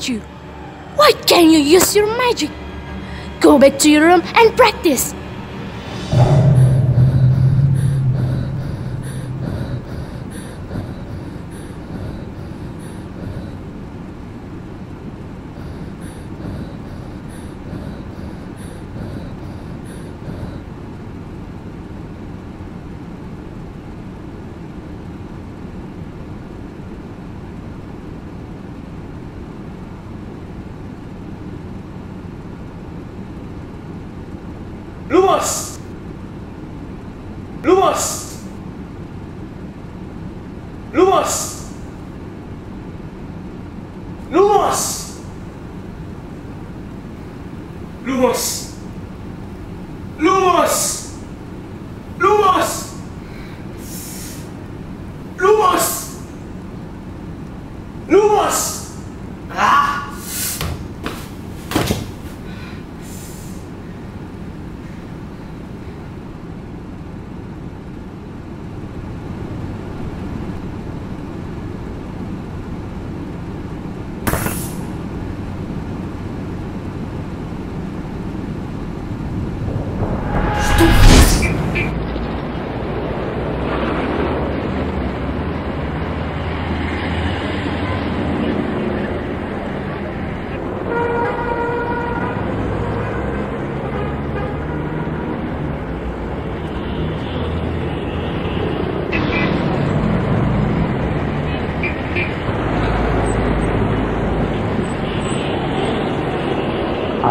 You? Why can't you use your magic? Go back to your room and practice. Lumos! Lumos! Lumos! Lumos! Lumos! Lumos! Lumos! Lumos! Lumos!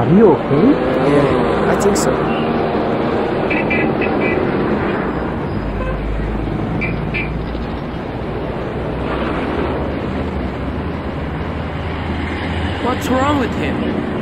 Are you okay? Yeah, I think so. What's wrong with him?